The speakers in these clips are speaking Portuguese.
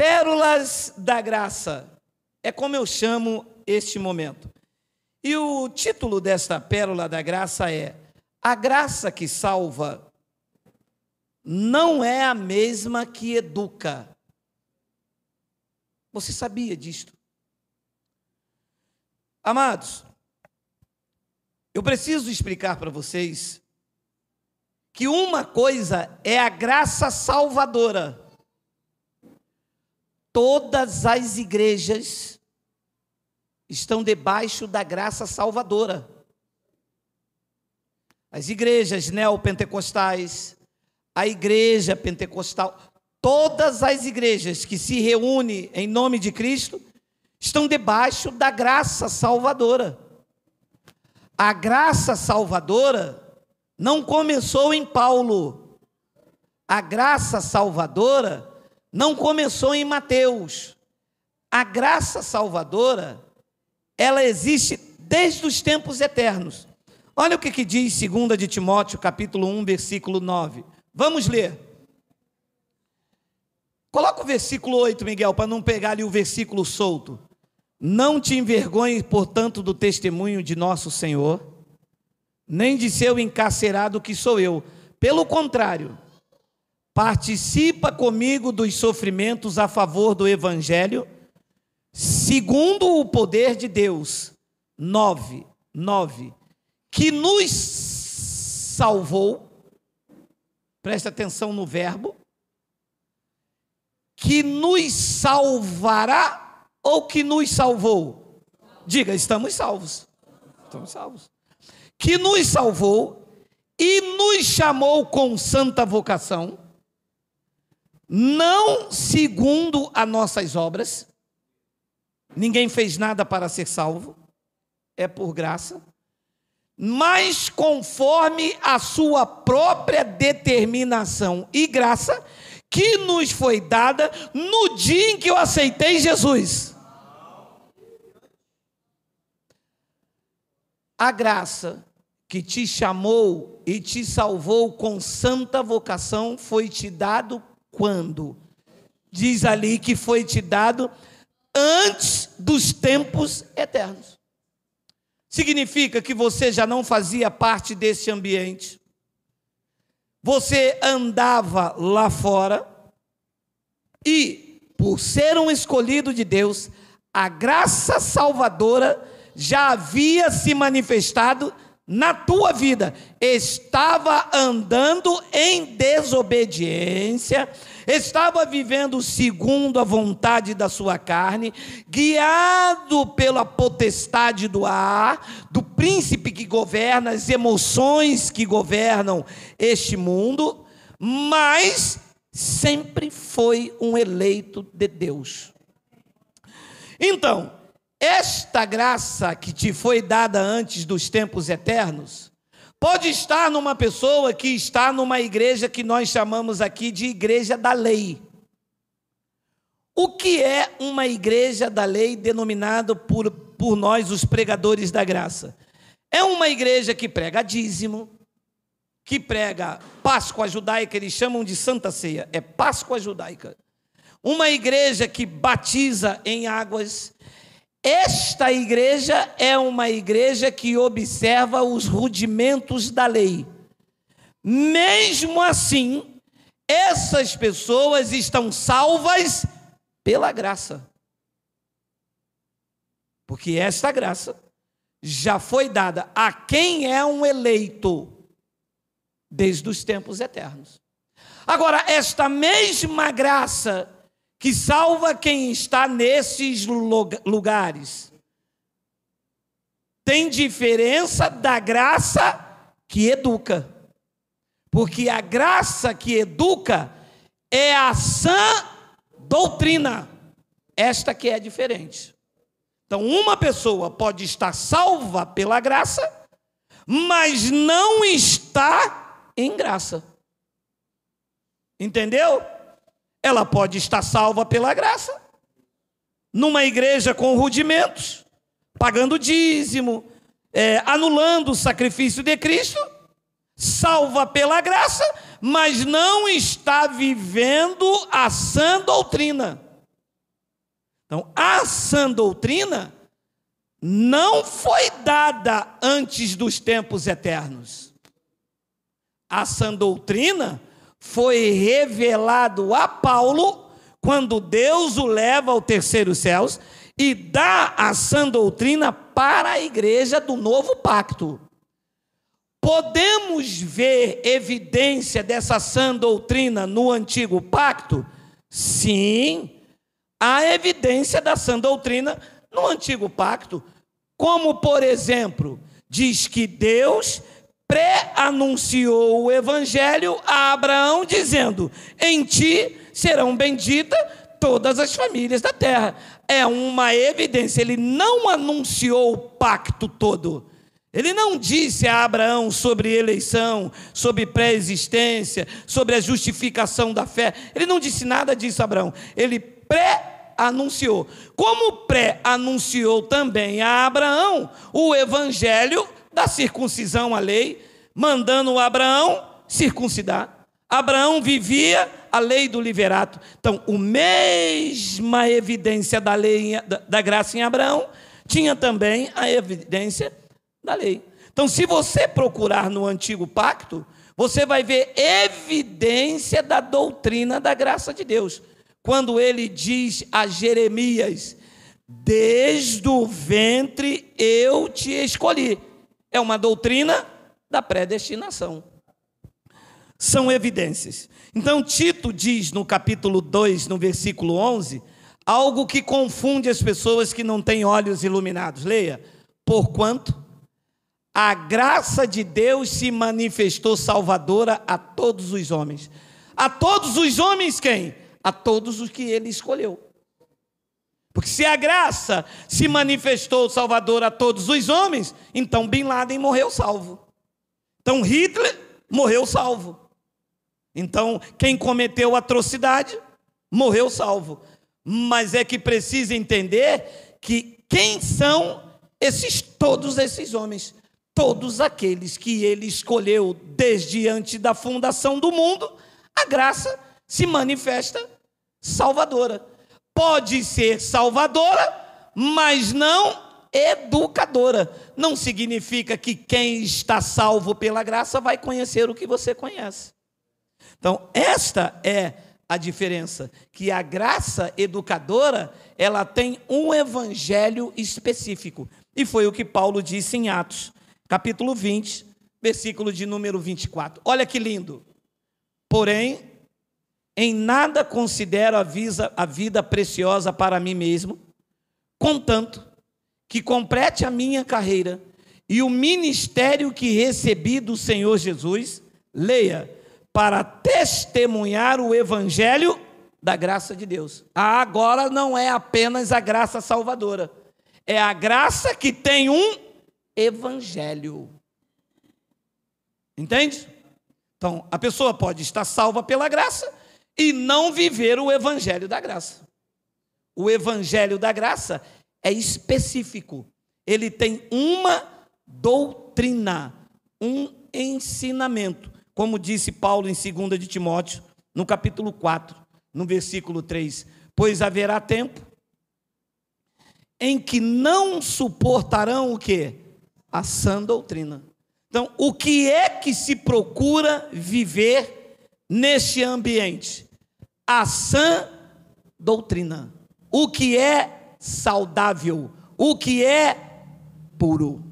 Pérolas da Graça é como eu chamo este momento. E o título desta Pérola da Graça é A graça que salva não é a mesma que educa. Você sabia disto? Amados, eu preciso explicar para vocês que uma coisa é a graça salvadora. Todas as igrejas estão debaixo da graça salvadora. As igrejas neopentecostais, a igreja pentecostal, todas as igrejas que se reúnem em nome de Cristo estão debaixo da graça salvadora. A graça salvadora não começou em Paulo. A graça salvadora não começou em Mateus. A graça salvadora, ela existe desde os tempos eternos. Olha o que, que diz 2 de Timóteo, capítulo 1, versículo 9. Vamos ler. Coloca o versículo 8, Miguel, para não pegar ali o versículo solto. Não te envergonhe, portanto, do testemunho de nosso Senhor, nem de seu encarcerado que sou eu. Pelo contrário, participa comigo dos sofrimentos a favor do Evangelho, segundo o poder de Deus. 9, 9. Que nos salvou, presta atenção no verbo, que nos salvará ou que nos salvou? Diga, estamos salvos. Estamos salvos. Que nos salvou e nos chamou com santa vocação, não segundo as nossas obras, ninguém fez nada para ser salvo, é por graça, mas conforme a sua própria determinação e graça, que nos foi dada no dia em que eu aceitei Jesus. A graça que te chamou e te salvou com santa vocação foi te dado quando? Diz ali que foi te dado antes dos tempos eternos. Significa que você já não fazia parte desse ambiente você andava lá fora e, por ser um escolhido de Deus, a graça salvadora já havia se manifestado na tua vida. Estava andando em desobediência, estava vivendo segundo a vontade da sua carne, guiado pela potestade do ar, do príncipe que governa, as emoções que governam este mundo, mas sempre foi um eleito de Deus. Então, esta graça que te foi dada antes dos tempos eternos, Pode estar numa pessoa que está numa igreja que nós chamamos aqui de igreja da lei. O que é uma igreja da lei denominada por, por nós, os pregadores da graça? É uma igreja que prega dízimo, que prega Páscoa judaica, eles chamam de Santa Ceia, é Páscoa judaica. Uma igreja que batiza em águas, esta igreja é uma igreja que observa os rudimentos da lei. Mesmo assim, essas pessoas estão salvas pela graça. Porque esta graça já foi dada a quem é um eleito desde os tempos eternos. Agora, esta mesma graça que salva quem está nesses lugares. Tem diferença da graça que educa. Porque a graça que educa é a sã doutrina. Esta que é diferente. Então, uma pessoa pode estar salva pela graça, mas não está em graça. Entendeu? Ela pode estar salva pela graça, numa igreja com rudimentos, pagando dízimo, é, anulando o sacrifício de Cristo, salva pela graça, mas não está vivendo a sã doutrina. Então, a sã doutrina não foi dada antes dos tempos eternos. A sã doutrina foi revelado a Paulo quando Deus o leva ao terceiro céus e dá a sã doutrina para a igreja do novo pacto. Podemos ver evidência dessa sã doutrina no antigo pacto? Sim, há evidência da sã doutrina no antigo pacto. Como, por exemplo, diz que Deus pré-anunciou o evangelho a Abraão, dizendo: Em ti serão benditas todas as famílias da terra. É uma evidência, ele não anunciou o pacto todo. Ele não disse a Abraão sobre eleição, sobre pré-existência, sobre a justificação da fé. Ele não disse nada disso a Abraão. Ele pré-anunciou. Como pré-anunciou também a Abraão o evangelho da circuncisão à lei, mandando Abraão circuncidar. Abraão vivia a lei do liverato. Então, a mesma evidência da lei da graça em Abraão tinha também a evidência da lei. Então, se você procurar no antigo pacto, você vai ver evidência da doutrina da graça de Deus. Quando ele diz a Jeremias: Desde o ventre eu te escolhi. É uma doutrina da predestinação. São evidências. Então, Tito diz no capítulo 2, no versículo 11, algo que confunde as pessoas que não têm olhos iluminados. Leia: Porquanto a graça de Deus se manifestou salvadora a todos os homens. A todos os homens quem? A todos os que ele escolheu. Porque se a graça se manifestou salvadora a todos os homens, então Bin Laden morreu salvo. Então Hitler morreu salvo. Então quem cometeu atrocidade morreu salvo. Mas é que precisa entender que quem são esses todos esses homens? todos aqueles que ele escolheu desde antes da fundação do mundo, a graça se manifesta salvadora. Pode ser salvadora, mas não educadora. Não significa que quem está salvo pela graça vai conhecer o que você conhece. Então, esta é a diferença, que a graça educadora, ela tem um evangelho específico. E foi o que Paulo disse em Atos capítulo 20, versículo de número 24. Olha que lindo. Porém, em nada considero a, visa, a vida preciosa para mim mesmo, contanto que complete a minha carreira e o ministério que recebi do Senhor Jesus, leia, para testemunhar o evangelho da graça de Deus. Ah, agora não é apenas a graça salvadora, é a graça que tem um evangelho. Entende? Então, a pessoa pode estar salva pela graça e não viver o evangelho da graça. O evangelho da graça é específico. Ele tem uma doutrina, um ensinamento, como disse Paulo em 2 de Timóteo, no capítulo 4, no versículo 3, pois haverá tempo em que não suportarão o quê? a sã doutrina. Então, o que é que se procura viver neste ambiente? A sã doutrina. O que é saudável, o que é puro.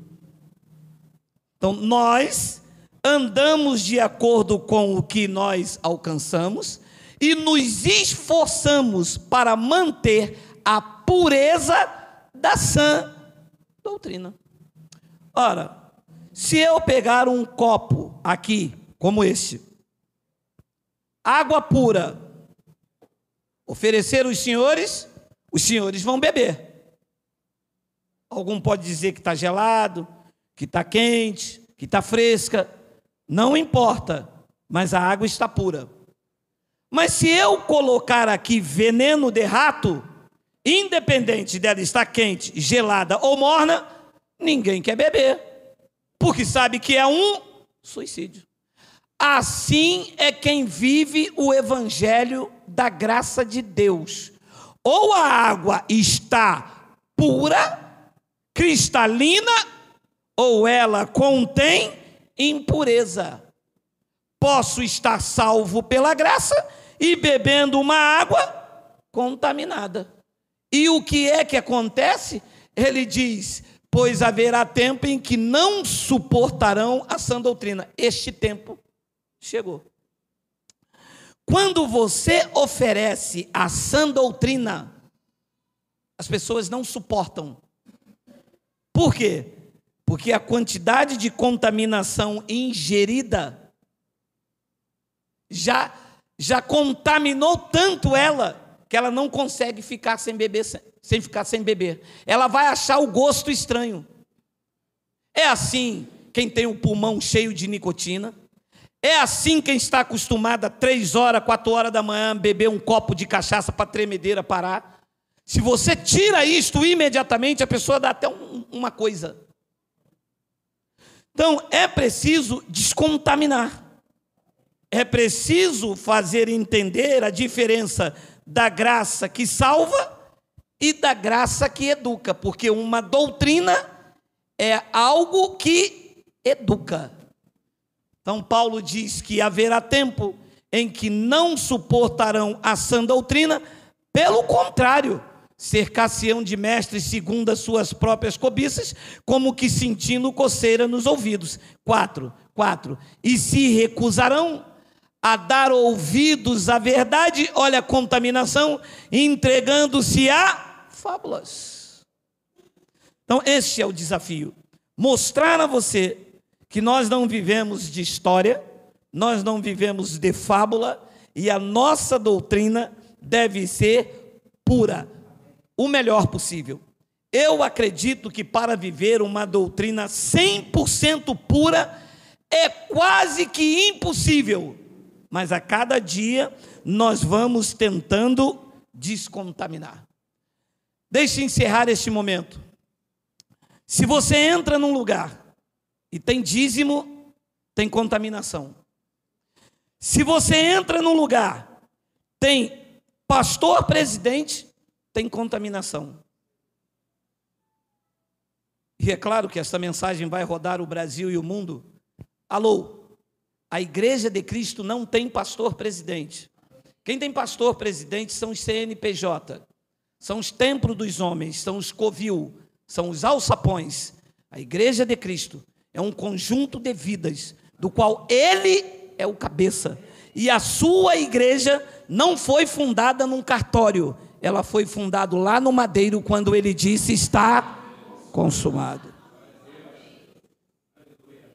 Então, nós andamos de acordo com o que nós alcançamos e nos esforçamos para manter a pureza da sã doutrina. Ora, se eu pegar um copo aqui, como esse, água pura, oferecer aos senhores, os senhores vão beber. Algum pode dizer que está gelado, que está quente, que está fresca, não importa, mas a água está pura. Mas se eu colocar aqui veneno de rato, independente dela estar quente, gelada ou morna, ninguém quer beber, porque sabe que é um suicídio. Assim é quem vive o evangelho da graça de Deus. ou a água está pura, cristalina, ou ela contém impureza. Posso estar salvo pela graça e bebendo uma água contaminada. E o que é que acontece? Ele diz: Pois haverá tempo em que não suportarão a sã doutrina. Este tempo chegou. Quando você oferece a sã doutrina, as pessoas não suportam. Por quê? Porque a quantidade de contaminação ingerida já já contaminou tanto ela que ela não consegue ficar sem beber sem, ficar sem beber. Ela vai achar o gosto estranho. É assim quem tem o pulmão cheio de nicotina. É assim quem está acostumado três horas, quatro horas da manhã beber um copo de cachaça para tremedeira parar. Se você tira isto imediatamente, a pessoa dá até um, uma coisa. Então é preciso descontaminar. É preciso fazer entender a diferença da graça que salva e da graça que educa, porque uma doutrina é algo que educa. Então, Paulo diz que haverá tempo em que não suportarão a sã doutrina, pelo contrário, cercar-se-ão de mestres segundo as suas próprias cobiças, como que sentindo coceira nos ouvidos. Quatro, quatro. E se recusarão a dar ouvidos à verdade, olha a contaminação, entregando-se a fábulas. Então, este é o desafio: mostrar a você que nós não vivemos de história, nós não vivemos de fábula, e a nossa doutrina deve ser pura, o melhor possível. Eu acredito que para viver uma doutrina 100% pura é quase que impossível, mas a cada dia nós vamos tentando descontaminar. Deixe encerrar este momento. Se você entra num lugar e tem dízimo, tem contaminação. Se você entra num lugar, tem pastor presidente, tem contaminação. E é claro que essa mensagem vai rodar o Brasil e o mundo. Alô, a igreja de Cristo não tem pastor presidente. Quem tem pastor presidente são os CNPJ, são os templos dos homens, são os covil, são os alçapões. A igreja de Cristo é um conjunto de vidas, do qual ele é o cabeça. E a sua igreja não foi fundada num cartório, ela foi fundada lá no madeiro quando ele disse está consumado.